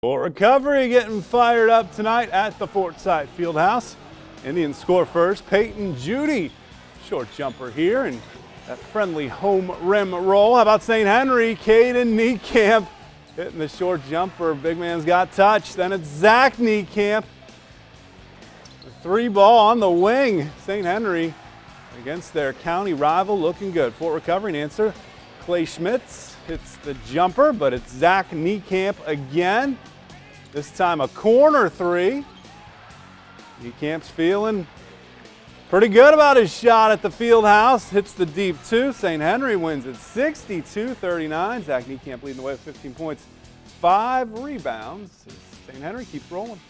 Fort Recovery getting fired up tonight at the Forsyth Fieldhouse. Indians score first. Peyton Judy, short jumper here, and that friendly home rim roll. How about St. Henry? Caden Niekamp hitting the short jumper. Big man's got touch. Then it's Zach Niekamp. The three ball on the wing. St. Henry against their county rival looking good. Fort Recovery answer. Clay Schmitz hits the jumper, but it's Zach Niekamp again. This time a corner three. Niekamp's feeling pretty good about his shot at the field house. Hits the deep two. St. Henry wins it 62-39. Zach Niekamp leading the way with 15 points, five rebounds. St. Henry keeps rolling.